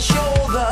shoulder.